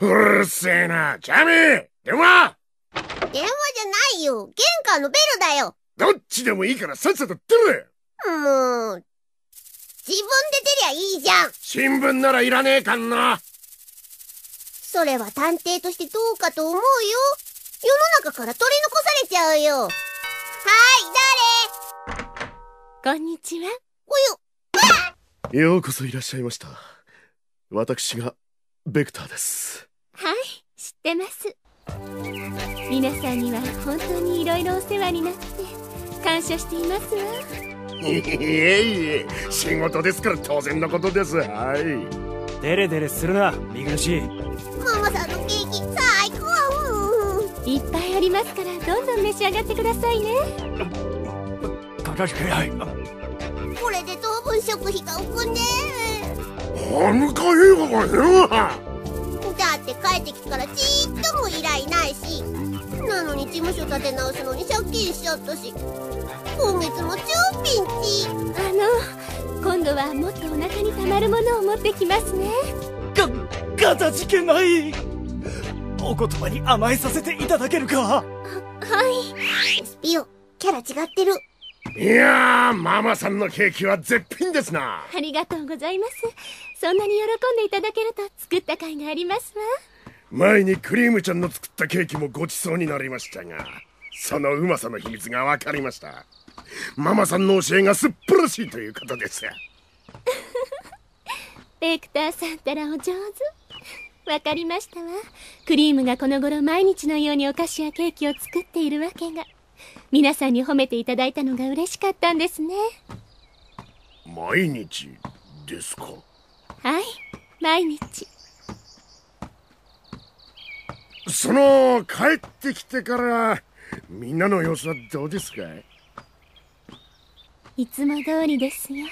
うるせえな。チャミ電話電話じゃないよ。玄関のベルだよ。どっちでもいいからさっさと出れもう、自分で出りゃいいじゃん。新聞ならいらねえかんな。それは探偵としてどうかと思うよ。世の中から取り残されちゃうよ。はい、誰？こんにちは。およ。ようこそいらっしゃいました。私が、ベクターです。はい、知ってます。皆さんには本当に色々お世話になって感謝していますわ。いえいえ、仕事ですから当然のことです。はい。デレデレするな、見苦しい。ママさんのケーキ最高いっぱいありますからどんどん召し上がってくださいね。かかしくない。これで当分食費が浮くね。はぬかいわよ。だって帰ってきてからちっとも依頼ないし。なのに事務所建て直すのに借金しちゃったし。今月も超ピンチあの今度はもっとお腹にたまるものを持ってきますね。がガタじけない。お言葉に甘えさせていただけるか？ははい。エスピオキャラ違ってるいやーママさんのケーキは絶品ですな。ありがとうございます。そんなに喜んでいただけると作った甲斐がありますわ。前にクリームちゃんの作ったケーキもごちそうになりましたがそのうまさの秘密が分かりました。ママさんの教えがすっばらしいということです。ベクターさんたらお上手。わかりましたわ。クリームがこの頃毎日のようにお菓子やケーキを作っているわけが皆さんに褒めていただいたのが嬉しかったんですね。毎日ですか？はい毎日。その帰ってきてからみんなの様子はどうですか？いつも通りですよ